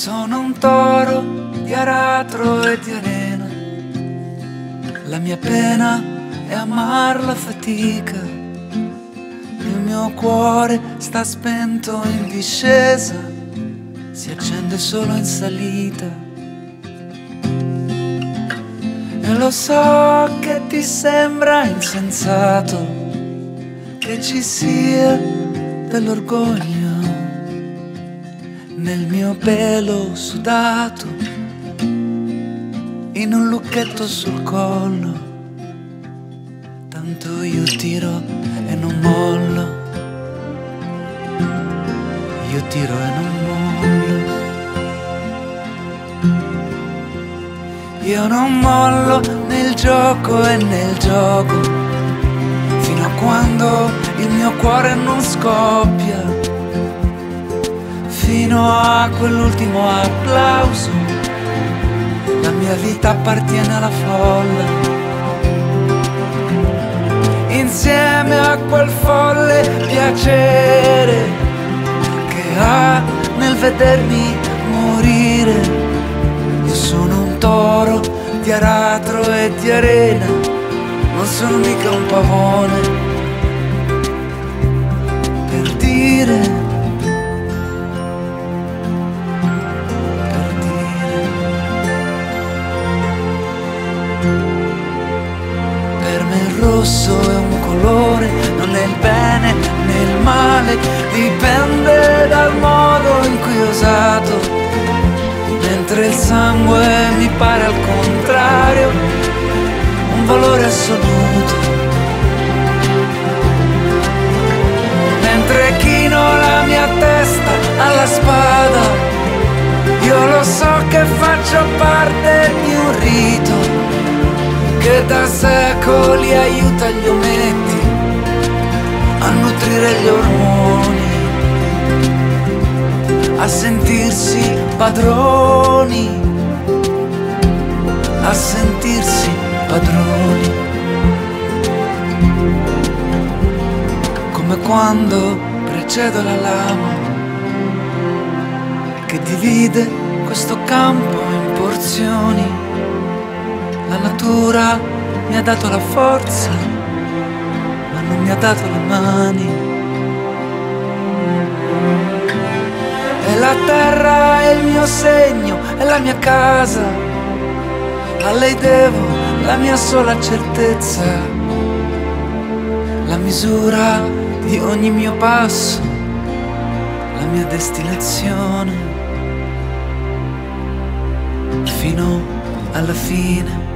Sono un toro di aratro e di arena. La mia pena è amar la fatica. Il mio cuore sta spento in discesa, si accende solo in salita. E lo so che ti sembra insensato che ci sia dell'orgoglio nel mio pelo sudato, in un lucchetto sul collo. Tanto io tiro e non mollo, io tiro e non mollo. Io non mollo nel gioco e nel gioco, fino a quando il mio cuore non scoppia fino a quell'ultimo applauso. La mia vita appartiene alla folla. Insieme a quel folle piacere che ha nel vedermi morire. Io sono un toro di aratro e di arena, non sono mica un pavone. Male, dipende dal modo in cui ho usato, mentre il sangue mi pare al contrario, un valore assoluto. Mentre chino la mia testa alla spada, io lo so che faccio parte di un rito che da secoli aiuta gli ometti a nutrire gli ormoni, a sentirsi padroni, a sentirsi padroni. Come quando precedo la lama che divide questo campo in porzioni la natura mi ha dato la forza, mi ha dato le mani. E la terra è il mio segno, è la mia casa. A lei devo la mia sola certezza, la misura di ogni mio passo, la mia destinazione, fino alla fine.